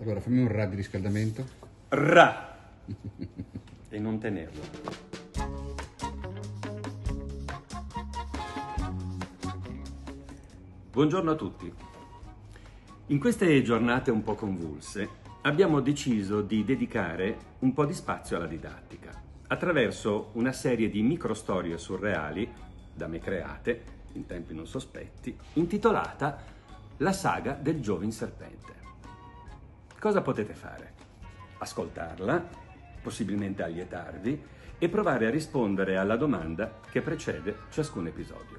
Allora, fammi un ra di riscaldamento. Ra! e non tenerlo. Buongiorno a tutti. In queste giornate un po' convulse abbiamo deciso di dedicare un po' di spazio alla didattica attraverso una serie di microstorie surreali da me create in tempi non sospetti, intitolata La saga del Giovin Serpente. Cosa potete fare? Ascoltarla, possibilmente allietarvi e provare a rispondere alla domanda che precede ciascun episodio.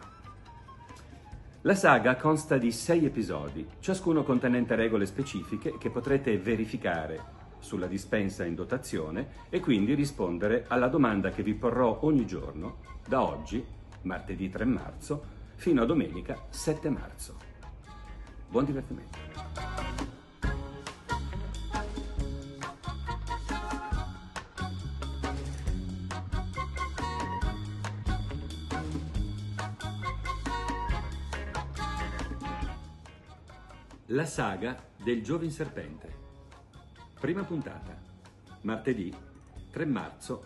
La saga consta di sei episodi, ciascuno contenente regole specifiche che potrete verificare sulla dispensa in dotazione e quindi rispondere alla domanda che vi porrò ogni giorno da oggi, martedì 3 marzo, fino a domenica 7 marzo. Buon divertimento! La saga del Giovin Serpente. Prima puntata. Martedì 3 marzo.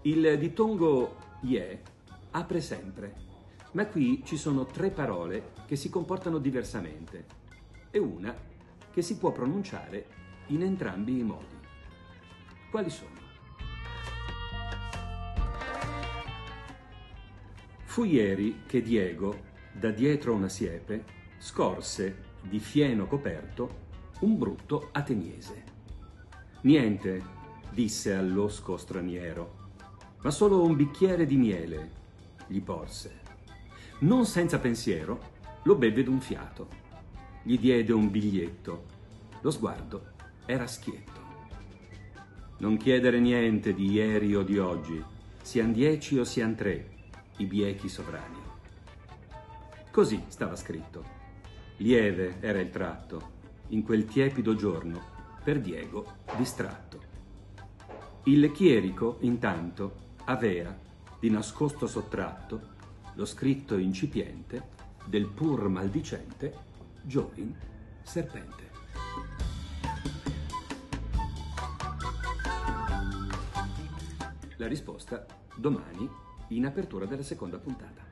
Il dittongo ye apre sempre, ma qui ci sono tre parole che si comportano diversamente e una che si può pronunciare in entrambi i modi. Quali sono? Fu ieri che Diego, da dietro una siepe, scorse, di fieno coperto, un brutto ateniese. Niente, disse all'osco straniero, ma solo un bicchiere di miele, gli porse. Non senza pensiero, lo beve d'un fiato. Gli diede un biglietto. Lo sguardo era schietto. Non chiedere niente di ieri o di oggi, sian dieci o sian tre, i biechi sovrani. Così stava scritto. Lieve era il tratto, in quel tiepido giorno, per Diego distratto. Il chierico, intanto, avea, di nascosto sottratto, lo scritto incipiente del pur maldicente Giovin Serpente. La risposta domani in apertura della seconda puntata.